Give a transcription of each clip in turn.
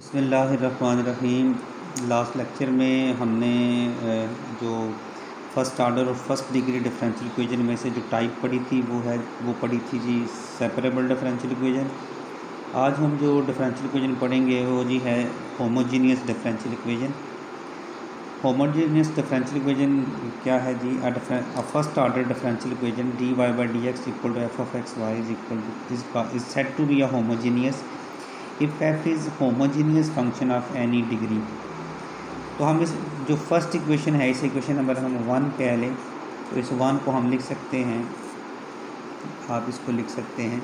बसमीम last lecture में हमने जो फ़र्स्ट आर्डर और फ़र्स्ट डिग्री डिफरेंशियल इक्वेशन में से जो टाइप पढ़ी थी, वो है, वो पढ़ी थी जी सेपरेबल डिफरेंशियल इक्वेशन। आज हम जो डिफरेंशियल इक्वेशन पढ़ेंगे, वो जी है homogeneous differential equation. Homogeneous differential equation क्या है जी? A first order differential equation d y by d x equal to f of x y is equal to is set to be a homogeneous if f is homogeneous function of any degree तो हम इस जो first equation है, इस equation number हम one कह लें तो इस वन को हम लिख सकते हैं। आप इसको लिख सकते हैं।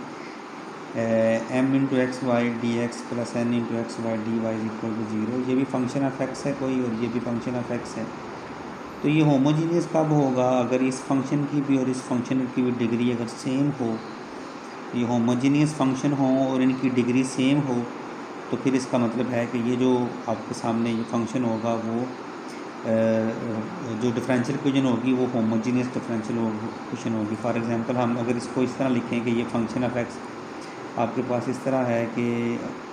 M into x y d x plus n into x y d y equal to zero ये भी फ़ंक्शन ऑफ़ एक्स है कोई, और ये भी फ़ंक्शन ऑफ़ एक्स है। तो ये होमोजीनियस कब होगा? अगर इस फ़ंक्शन की भी और इस फ़ंक्शन की भी डिग्री अगर सेम हो ये होमोजीनियस फ़ंक्शन हो और इनकी डिग्री सेम हो तो फिर इसका मतलब है कि ये जो आपके सामने ये फ़ंक्शन होगा वो जो डिफरेंशियल क्वेश्चन होगी वो होमोजीनियस डिफरेंशियल क्वेश्चन होगी। फॉर एग्जांपल हम अगर इसको इस तरह लिखें कि ये फ़ंक्शन ऑफ़ एक्स आपके पास इस तरह है कि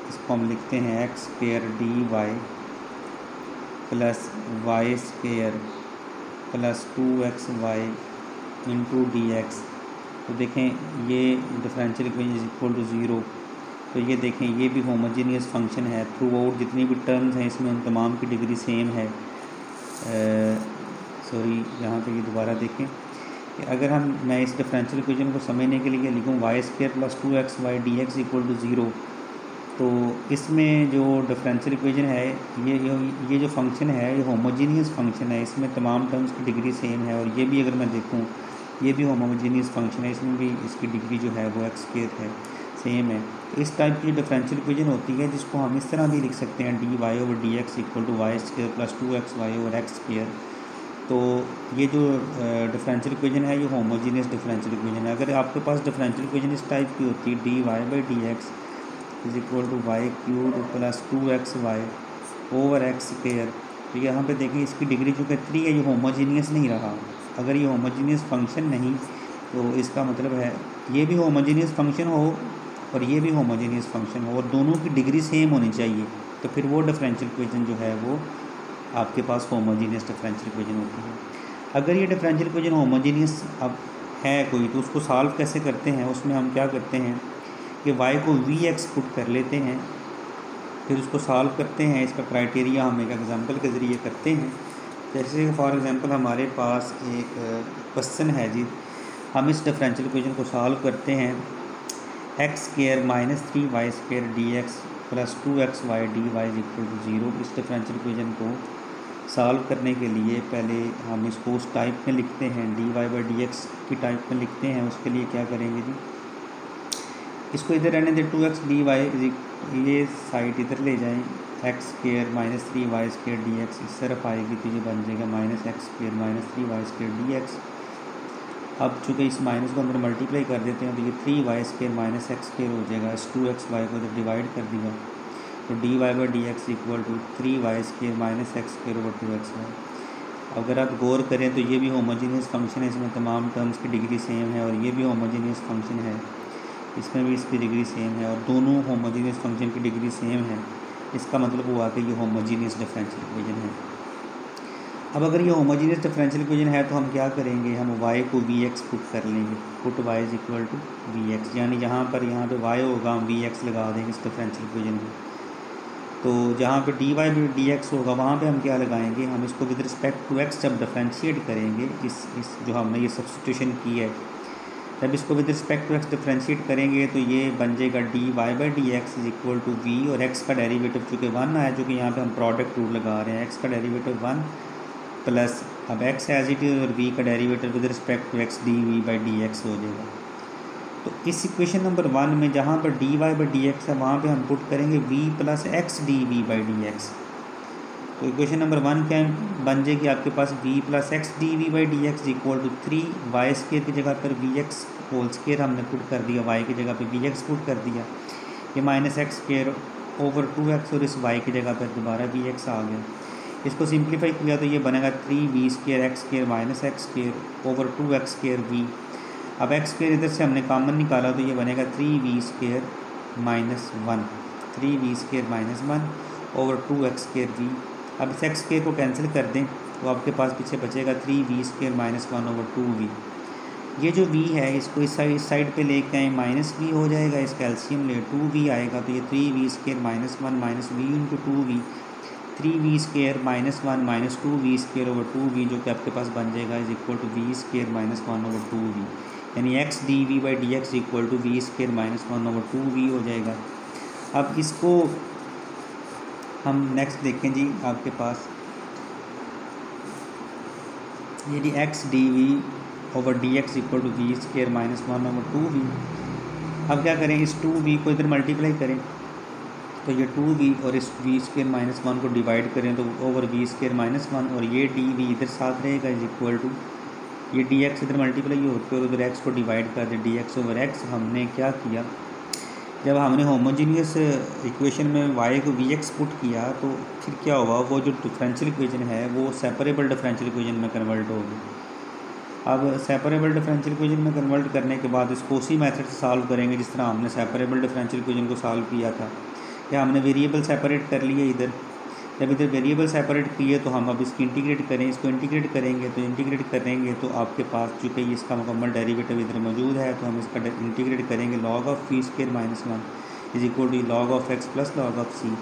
इसको हम लिखते हैं x square d y plus y square plus two x y into d x तो देखें, ये differential equation is equal to zero तो ये देखें, ये भी होमोजीनियस फ़ंक्शन है। थ्रू आउट जितनी भी टर्म्स हैं, इसमें उन तमाम की डिग्री सेम है। सॉरी यहाँ पे ये दोबारा देखें कि अगर हम, मैं इस डिफरेंशियल इक्वेशन को समझने के लिए लिखूँ y square plus two x y d x equal to zero तो इसमें जो डिफरेंशियल इक्वेशन है, ये ये जो फ़ंक्शन है, ये होमोजीनियस फ़ंक्शन है, इसमें तमाम टर्म्स की डिग्री सेम है। और ये भी अगर मैं देखूँ ये भी होमोजीनियस फ़ंक्शन है, इसमें भी इसकी डिग्री जो है वो एक्स स्केयर है सेम है। तो इस टाइप की डिफरेंशियल इक्वेशन होती है जिसको हम इस तरह भी लिख सकते हैं d y over d x equal to y square plus two x y over x square तो ये जो डिफरेंशियल इक्वेशन है, ये होमोजीनियस डिफरेंशियल इक्वेशन है। अगर आपके पास डिफरेंशियल इक्वेशन इस टाइप की होती है d y by d x is equal to y cube plus two x y over x square तो यहाँ पे देखें इसकी डिग्री जो कि थ्री है, ये होमोजीनियस नहीं रहा। अगर ये होमोजीनियस फ़ंक्शन नहीं तो इसका मतलब है, ये भी होमोजीनियस फ़ंक्शन हो और ये भी होमोजीनियस फ़ंक्शन हो और दोनों की डिग्री सेम होनी चाहिए तो फिर वो डिफरेंशियल इक्वेशन जो है वो आपके पास होमोजीनियस डिफरेंशियल इक्वेशन होती है। अगर ये डिफरेंशियल इक्वेशन होमोजीनियस अब है कोई तो उसको सॉल्व कैसे करते हैं? उसमें हम क्या करते हैं कि वाई को वी एक्स पुट कर लेते हैं, फिर उसको सॉल्व करते हैं, इसका क्राइटेरिया हम एक एग्ज़ाम्पल के ज़रिए करते हैं। जैसे फॉर एग्ज़ाम्पल हमारे पास एक क्वेश्चन है जी। हम इस डिफरेंशियल इक्वेशन को सॉल्व करते हैं। X square minus three y square d x plus two x y d y equal to zero इस डिफरेंशियल इक्वेशन को सॉल्व करने के लिए पहले हम इसको उस टाइप में लिखते हैं। D y by d x की टाइप में लिखते हैं। उसके लिए क्या करेंगे जी? इसको इधर रहने दें। टू एक्स डी वाई ये साइड इधर ले जाएँ। X square minus three y square d x इस तरफ़ आएगी तो ये बन जाएगा minus x square minus three y square d x अब चूँकि इस माइनस को अंदर मल्टीप्लाई कर देते हैं तो ये three y square minus x square हो जाएगा। इस टू एक्स वाई को जब डिवाइड कर दिया। तो d y by d x equal to three y square minus x square over two x y अगर आप गौर करें तो ये भी होमोजीनियस फ़ंक्शन है, इसमें तमाम टर्म्स की डिग्री सेम है और ये भी होमोजीनियस फ़ंक्शन है। इसमें भी इसकी डिग्री सेम है और दोनों होमोजीनियस फ़ंक्शन की डिग्री सेम है। इसका मतलब हुआ कि ये होमोजीनियस डिफरेंशियल इक्वेशन है। अब अगर ये होमोजीनियस डिफरेंशियल इक्वेशन है तो हम क्या करेंगे? हम y को वी एक्स पुट कर लेंगे। Put y is equal to v x यानी जहाँ पर यहाँ पे y होगा, हम वी एक्स लगा देंगे इस डिफरेंशियल इक्वेशन में। तो जहाँ पे d y by d x होगा, वहाँ पे हम क्या लगाएँगे? हम इसको विद रिस्पेक्ट टू एक्स जब डिफ्रेंशिएट करेंगे, इस इस जो हमने ये सब्सटीट्यूशन की है जब इसको with respect to x differentiate करेंगे तो ये बन जाएगा d y by d x is equal to v और एक्स का डेरिवेटिव चूँकि वन आया जो कि यहाँ पे हम प्रोडक्ट रूल लगा रहे हैं एक्स का डेरिवेटिव वन प्लस अब एक्स एज इट इज़ और वी का derivative with respect to x d v by d x हो जाएगा। तो इस इक्वेशन नंबर वन में जहाँ पर d y by d x है, वहाँ पर हम पुट करेंगे v plus x d v by d x तो इक्वेशन नंबर वन क्या बन जाएगी आपके पास v plus x d v by d x equal to three y square की जगह पर वी एक्स होल स्केयर हमने पुट कर दिया वाई की जगह पर वी एक्स पुट कर दिया। ये minus x square over two x और इस वाई की जगह पर दोबारा वी एक्स आ गया। इसको सिंप्लीफाई किया तो ये बनेगा three v square x square minus x square over two x square v अब एक्स स्केयर इधर से हमने कॉमन निकाला तो ये बनेगा three v square minus one three v square minus one over two x square v अब इस एक्स स्केयर को कैंसिल कर दें तो आपके पास पीछे बचेगा three v square minus one over two v ये जो वी है, इसको इस साइड इस साइड पे लेके आए माइनस वी हो जाएगा, इस कैल्शियम ले टू वी आएगा तो ये three v square minus one minus v into two v three v square minus one minus two v square over two v जो कि आपके पास बन जाएगा is equal to v square minus one over two v यानी x d v by d x equal to v square minus one over two v हो जाएगा. अब इसको हम नेक्स्ट देखें जी आपके पास। यदि x d v over d x equal to v square minus one over two v अब क्या करें? इस टू वी को इधर मल्टीप्लाई करें। तो ये टू वी और इस वी स्केयर माइनस वन को डिवाइड करें तो over v square minus one और ये डी वी इधर साथ रहेगा इज़ इक्वल टू ये डी एक्स इधर मल्टीप्लाई होकर और उधर एक्स को डिवाइड कर दें। डी एक्स ओवर एक्स हमने क्या किया? जब हमने होमोजीनियस इक्वेशन में वाई को वी एक्स पुट किया तो फिर क्या हुआ वो जो डिफरेंशियल इक्वेशन है, वो सेपरेबल डिफरेंशियल इक्वेशन में कन्वर्ट होगी। अब सेपरेबल डिफरेंशियल इक्वेशन में कन्वर्ट करने के बाद इसको उसी मेथड से सॉल्व करेंगे जिस तरह हमने सेपरेबल डिफरेंशियल इक्वेशन को सॉल्व किया था। या हमने वेरिएबल सेपरेट कर लिए इधर। जब इधर वेरिएबल सेपरेट किए तो हम अब इसकी इंटीग्रेट करें, इसको इंटीग्रेट करेंगे तो इंटीग्रेट करेंगे तो आपके पास चूँकि इसका मुकम्मल डेरिवेटिव इधर मौजूद है तो हम इसका इंटीग्रेट करेंगे log of phi square minus one is equal to log of x plus log of c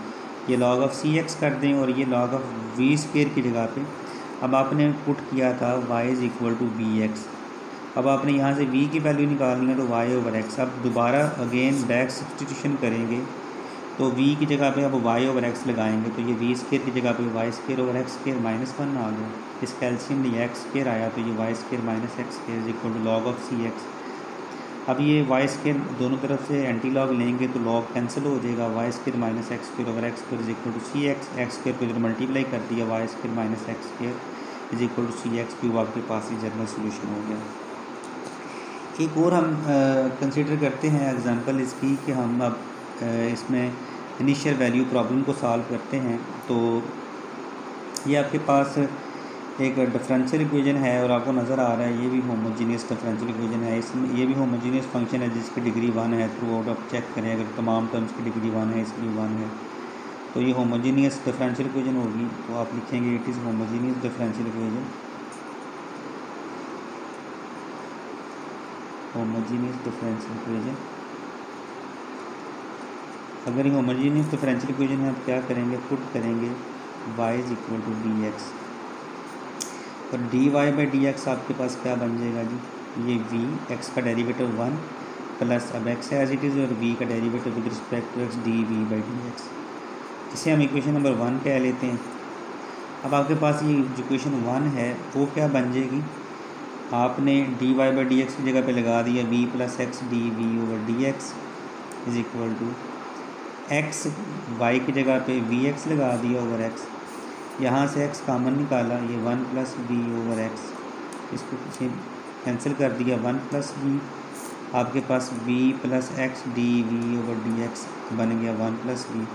ये लॉग ऑफ़ सी एक्स कर दें और ये लॉग ऑफ़ वी स्केयर की जगह पर अब आपने पुट किया था y is equal to v x अब आपने यहाँ से वी की वैल्यू निकालनी है तो वाई ओवर एक्स अब दोबारा अगेन बैक सब्सटीट्यूशन करेंगे। तो v की जगह पे अब y ओवर x लगाएँगे तो ये वी स्केयर की जगह पे y square over x square minus one आ गया। इस कैल्शियम में एक्स स्केयर आया तो ये y square minus x square is equal to log of c x अब ये वाई स्केयर दोनों तरफ़ से एंटी लॉग लेंगे तो लॉग कैंसिल हो जाएगा। Y square minus x square over x square is equal to c x x square को इधर मल्टीप्लाई कर दिया y square minus x square is equal to c x cube आपके पास ही जनरल सोल्यूशन हो गया। एक और हम कंसिडर करते हैं एग्जांपल इसकी कि हम अब इसमें इनिशियल वैल्यू प्रॉब्लम को सॉल्व करते हैं तो ये आपके पास एक डिफरेंशियल इक्वेशन है और आपको नज़र आ रहा है, ये भी होमोजीनियस डिफरेंशियल इक्वेशन है। इसमें ये भी होमोजीनियस फ़ंक्शन है जिसकी डिग्री वन है थ्रू आउट आप चेक करें, अगर तमाम टर्म्स की डिग्री वन है, इसकी वन है। तो ये होमोजीनियस डिफरेंशियल इक्वेशन होगी तो आप लिखेंगे it is homogeneous differential equation homogeneous differential equation अगर ये होमोजीनियस डिफरेंशियल इक्वेशन है, आप क्या करेंगे? पुट करेंगे y is equal to d x और d y by d x आपके पास क्या बन जाएगा जी? ये v, x का डेरिवेटिव वन प्लस अब x एज इट इज़ और v का derivative with respect to x d v by d x इसे हम इक्वेशन नंबर वन कह लेते हैं। अब आपके पास ये जो इक्वेशन वन है, वो क्या बन जाएगी? आपने d y by d x की जगह पे लगा दिया v plus x d v over d x is equal to x y की जगह पे वी एक्स लगा दिया ओवर एक्स यहाँ से एक्स कामन निकाला, ये one plus v over x इसको कैंसिल कर दिया वन प्लस वी आपके पास v plus x d v over d x बन गया वन प्लस वी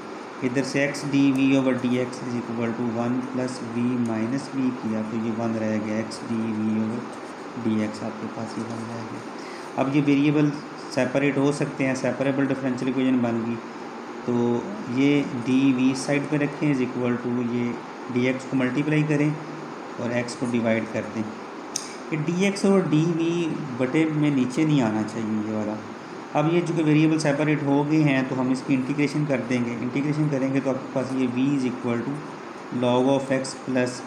इधर से x d v over d x is equal to one plus v minus v किया तो ये वन रह गया x d v over d x आपके पास ये वन रह गया। अब ये वेरिएबल सेपरेट हो सकते हैं सेपरेबल डिफरेंशियल इक्वेशन बन गई। तो ये डी वी साइड पे रखें इज़ इक्वल टू ये डी एक्स को मल्टीप्लाई करें और एक्स को डिवाइड कर दें। ये डी एक्स और डी वी बटे में नीचे नहीं आना चाहिए ये वाला। अब ये जो कि वेरिएबल सेपरेट हो गए हैं तो हम इसकी इंटीग्रेशन कर देंगे। इंटीग्रेशन करेंगे तो आपके पास ये v is equal to log of x plus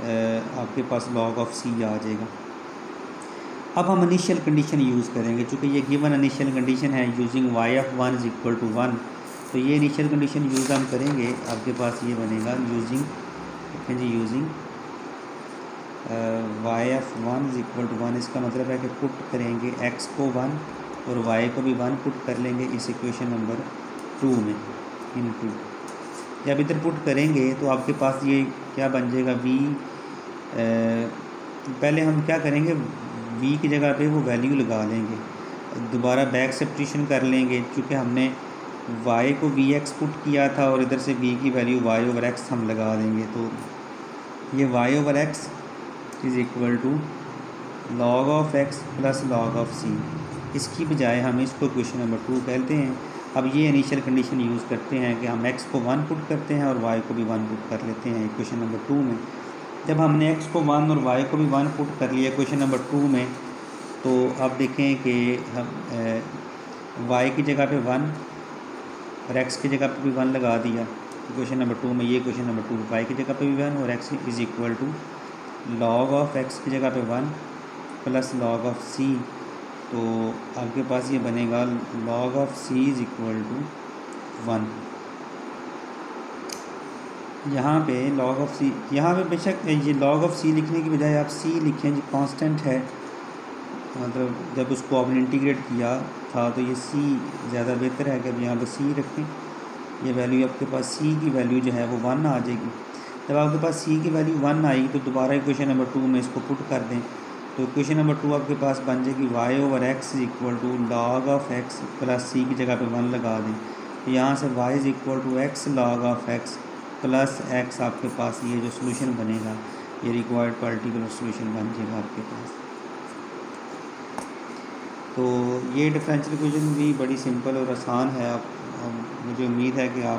आपके पास लॉग ऑफ़ सी आ जाएगा। अब हम इनिशियल कंडीशन यूज़ करेंगे। चूँकि ये गिवन इनिशियल कंडीशन है using y of one is equal to one तो ये इनिशियल कंडीशन यूज़ हम करेंगे। आपके पास ये बनेगा यूजिंग देखें जी using y of one is equal to one इसका मतलब है कि पुट करेंगे एक्स को वन और वाई को भी वन पुट कर लेंगे इस इक्वेशन नंबर टू में इन टू जब इधर पुट करेंगे तो आपके पास ये क्या बन जाएगा? वी पहले हम क्या करेंगे? वी की जगह पे वो वैल्यू लगा लेंगे। दोबारा बैक सब्सटीट्यूशन कर लेंगे। क्योंकि हमने वाई को वी एक्स पुट किया था और इधर से वी की वैल्यू वाई ओवर एक्स हम लगा देंगे तो ये y over x is equal to log of x plus log of c इसकी बजाय हम इसको क्वेश्चन नंबर टू कहते हैं। अब ये इनिशियल कंडीशन यूज़ करते हैं कि हम एक्स को वन पुट करते हैं और वाई को भी वन पुट कर लेते हैं क्वेश्चन नंबर टू में। जब हमने एक्स को वन और वाई को भी वन पुट कर लिया क्वेश्चन नंबर टू में तो अब देखें कि हम वाई की जगह पे वन और एक्स की जगह पे भी वन लगा दिया। क्वेश्चन नंबर टू में ये क्वेश्चन नंबर टू वाई की जगह पे भी वन और x is equal to log of x की जगह पे one plus log of c तो आपके पास ये बनेगा log of c is equal to one यहाँ पे लॉग ऑफ़ सी यहाँ पे बेशक ये लॉग ऑफ़ सी लिखने की बजाय आप सी लिखें जो कांस्टेंट है। मतलब जब उसको आपने इंटीग्रेट किया था तो ये सी ज़्यादा बेहतर है कि अब यहाँ पर सी रखें। ये वैल्यू आपके पास सी की वैल्यू जो है वो वन आ जाएगी। जब आपके पास सी की वैल्यू वन आएगी तो दोबारा क्वेश्चन नंबर टू में इसको पुट कर दें। तो क्वेश्चन नंबर टू आपके पास बन जाएगी y over x is equal to log of x plus c की जगह पे वन लगा दें। तो यहाँ से y is equal to x log of x plus x आपके पास ये जो सोल्यूशन बनेगा, ये रिक्वायर्ड पर्टिकुलर सोल्यूशन बन जाएगा आपके पास। तो ये डिफरेंशियल इक्वेशन भी बड़ी सिंपल और आसान है। आप, मुझे उम्मीद है कि आप